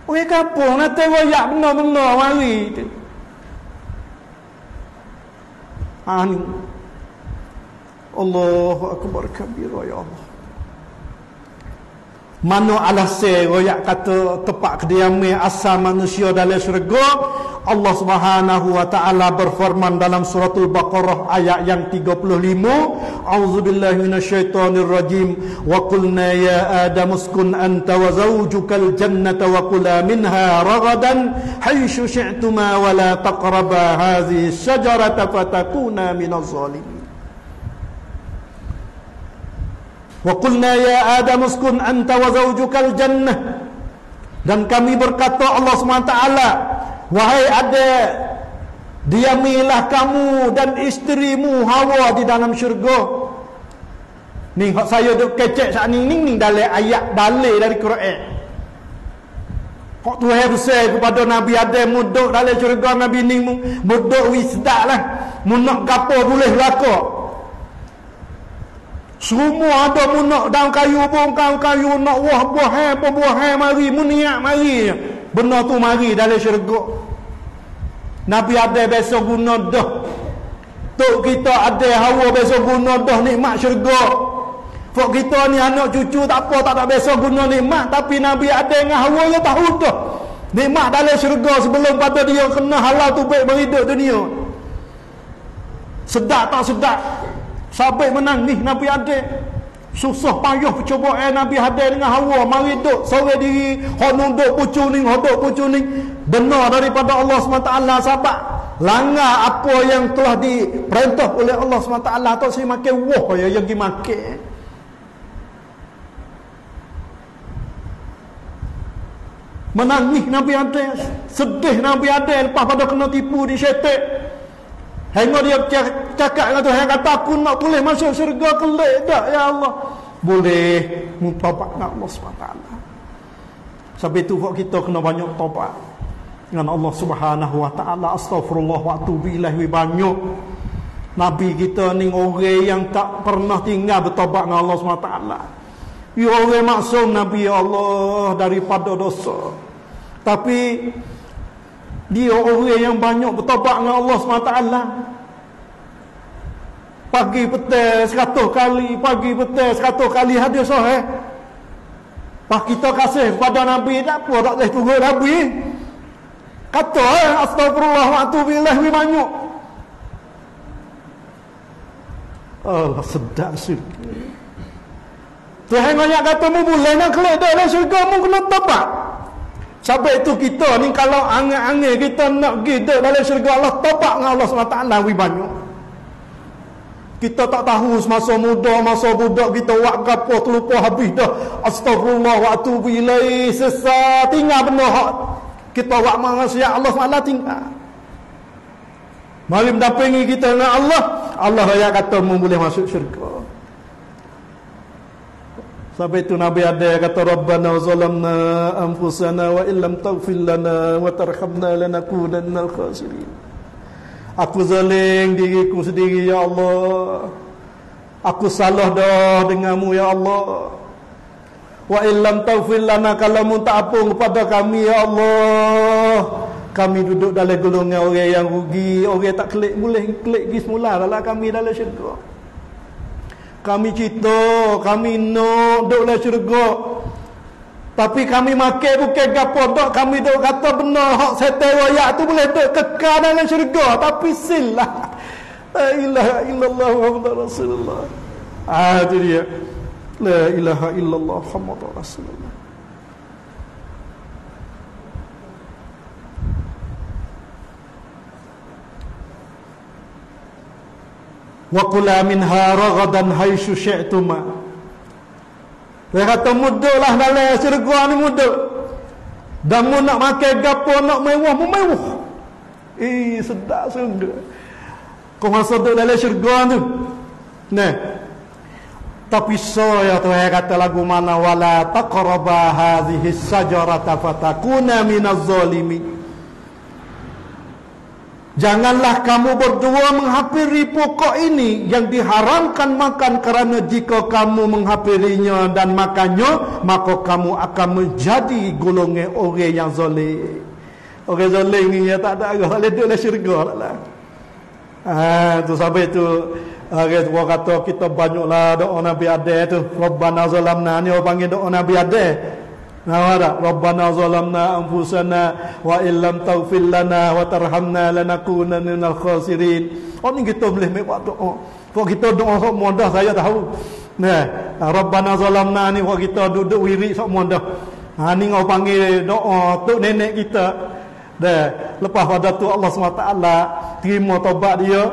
Orang kampung nak royak benda-benda mari. Ha ni. Allahu akbar kabira ya Allah. Mana alasan royak kata tempat kediaman asal manusia dalam syurga Allah Subhanahu wa taala berfirman dalam suratul Baqarah ayat yang 35 A'udzubillahi minasyaitonir rajim wa qulna ya adam uskun anta wa zawjukal jannata wa kula minha ragadan. Haitsu syi'tuma wa la taqraba hadhihi syajarata fatakuna minaz zalimin Ya Adam uskun anta wa zawjukal jannah. Dan kami berkata Allah SWT Wahai ada Diamilah kamu dan isterimu Hawa di dalam syurga. Ni saya duk kecek saat ni Ni dalam ayat dalil dari Quran. Kok Tuhan besar kepada Nabi Adam Muduk dalam syurga Nabi ni Muduk wisdak lah Munak kapal boleh lakuk semua ada mu nak daun kayu pun kau kayu nak wah buah hai pun buah hai mari mu niat mari. Benda tu mari dalam syurga. Nabi ada besok guna dah. Tok kita ada hawa besok guna dah nikmat syurga. Fok kita ni anak cucu tak apa tak tak besok guna nikmat tapi Nabi ada dengan hawa dia tahu dah. Nikmat dalam syurga sebelum pada dia kena halal tu baik berhidup dunia. Sedap tak sedap? Sampai menang ni Nabi ada susah payah percubaan Nabi hadir dengan Hawa. Mari duk sore diri. Hok nunduk pucuning duk pucuning benar daripada Allah SWT sebab langgar apa yang telah diperintah oleh Allah SWT tu saya makan wah ya yang pergi makan menangis Nabi ada sedih Nabi ada lepas pada kena tipu di syaitan Hingga dia cakap dengan Tuhan kata aku nak boleh masuk syurga kelak tak ya Allah. Boleh mutabat dengan Allah SWT. Sebab itu kita kena banyak tobat dengan Allah Subhanahu wa taala. Astagfirullah wa atubu ilaihi banyak. Nabi kita ni orang yang tak pernah tinggal bertobat dengan Allah SWT. Ya orang maksum Nabi Allah daripada dosa. Tapi dia orang yang banyak bertobat dengan Allah SWT. Pagi petang seratus kali Pagi petang seratus kali hadir sahih. Pak kita kasih kepada Nabi Tak apa tak boleh tunggu Nabi? Kata eh Astagfirullah Waktu bilah lebih banyak. Allah sedap sih. Tuhan banyak kata mu boleh nak kelak dalam syurga mu kena tobat Sampai itu kita ni kalau angin-angin kita nak pergi dalam syurga Allah topak dengan Allah SWT lebih banyak. Kita tak tahu semasa muda, masa budak kita buat apa terlupa habis dah. Astagfirullah wa atubu ilaih sesat tinggal benda hak. Kita buat manusia Allah SWT tinggal. Mari mendampingi kita dengan Allah. Allah raya kata mu boleh masuk syurga. Itu Nabi ada kata Rabbana zalamna anfusana wa lana wa tarhamna lanakunanna khasirin. Aku zalim diriku sendiri ya Allah. Aku salah dah denganmu ya Allah. Wa illam taghfir lana kalau mu tak ampun kepada kami ya Allah. Kami duduk dalam golongan orang yang rugi, orang tak klik boleh klik gi semula dalam kami dalam syurga. Kami cita, kami no duduklah syurga. Tapi kami makan bukan gapo dok kami dok kata benar hak setan royak tu boleh dok kekal dalam syurga tapi silah. La ilaha illallah Muhammadur Rasulullah. Ah tu dia. La ilaha illallah Muhammadur Rasulullah. Wa kula minha ragadan haitsu syi'tuma dia kata mudahlah dalam syurga ni mudah dan mu nak makan gapo nak mewah mu mewah. Eh sedap sungguh kau masa duduk dalam syurga tu. Nah. Tapi so ya Tuhan kata lagu mana? Wala taqraba hadhihi sajarata fatakuna minaz zalimin Janganlah kamu berdua menghampiri pokok ini yang diharamkan makan kerana jika kamu menghampirinya dan makannya maka kamu akan menjadi golongan orang yang zalim. Orang zalim ni ya tak ada agak boleh duduk dalam syurga lah. Ah tu sampai tu Orang tua kata kita banyaklah doa Nabi Adai tu. Rabbana zalamna ni orang panggil doa Nabi Adai. Nawara Rabbana zalamna anfusana wa illam taghfir lana wa tarhamna lanakunanna minal khasirin. Oh ni kita boleh buat doa. Kok kita doa sok mudah saya tahu. Nah, Rabbana zalamna ni kok kita duduk wirid sok mudah. Ha ni ngau panggil doa tok nenek kita. Dah, lepas pada tu Allah SWT terima taubat dia.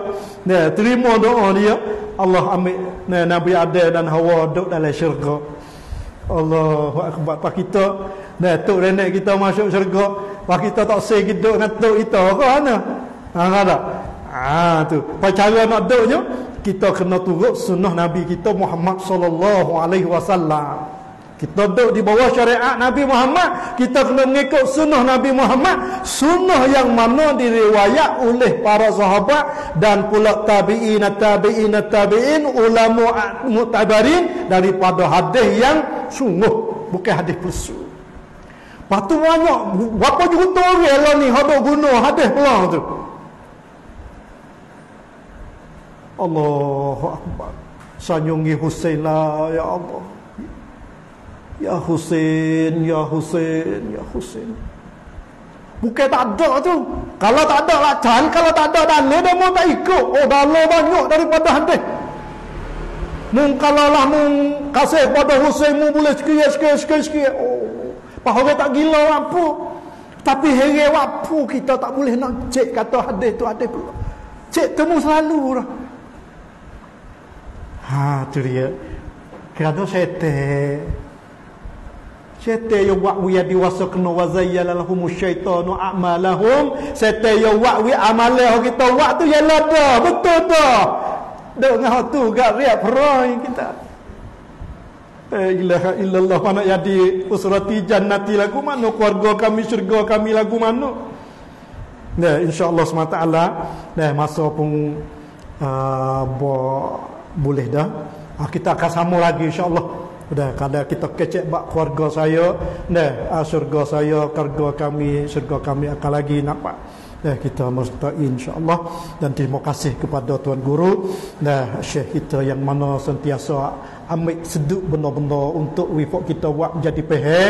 Dah, terima doa dia. Allah ambil nah, Nabi Adam dan Hawa duduk dalam syurga. Allahu akbar. Pak kita datuk nenek kita masuk syurga. Pak kita tak say hidup dengan tok kita. Ke mana? Ha ada ha tu. Cara nak duduknya kita kena turut sunnah nabi kita Muhammad sallallahu alaihi wasallam kita duduk di bawah syariat Nabi Muhammad Kita kena mengikut sunnah Nabi Muhammad Sunnah yang mana diriwayat oleh para sahabat Dan pula tabi'in, tabi'in, tabi'in Ulama mu'tabarin Daripada hadis yang sungguh Bukan hadis palsu. Lepas tu banyak Berapa juta orang lah ni Hadis guna hadis pelang tu. Allahu Akbar. Sanyungi Husain lah Ya Allah Ya Husin, Ya Husin, Ya Husin. Bukan tak ada tu. Kalau tak ada lah can, kalau tak ada dalil dia mau tak ikut. Oh dalil banyak daripada hadis. Mung kalau lah mung kasih pada Husin mu boleh sekian sekian sekian sekian. Oh, pak tak gila apa. Tapi heri apa kita tak boleh nak cek kata hadis tu hadis pula. Cek temu selalu lah. Ha tu dia. Kerana syaitan Syaitan yang buat wi di wasakna wa zayyala lahum syaitanu a'malahum. Syaitan yang buat wi amalah kita buat tu ialah dah. Betul dah. Dengan tu gak riap perai kita. Eh ilaha illallah mana jadi usrati jannati lagu mana keluarga kami syurga kami lagu mana. Nah insyaallah SWT nah masa pun uh, boleh dah. Ah, kita akan sama lagi insyaallah. Dah kalau kita kecek bak keluarga saya, dah ah, surga saya, keluarga kami, surga kami akan lagi nampak. Dah kita musta'in insya-Allah. Dan terima kasih kepada tuan guru. Dah syekh kita yang mana sentiasa ambil seduk benda-benda untuk wifak kita buat jadi peheh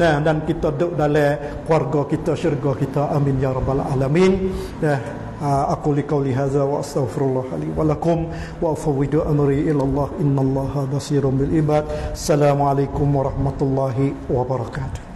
nah dan kita duduk dalam keluarga kita syurga kita. Amin ya rabbal alamin. Dah qawli hadza wa astaghfirullah li wa lakum wa afwidu amri ila Allah. Innallaha basirun bil ibad. Assalamu alaikum warahmatullahi wabarakatuh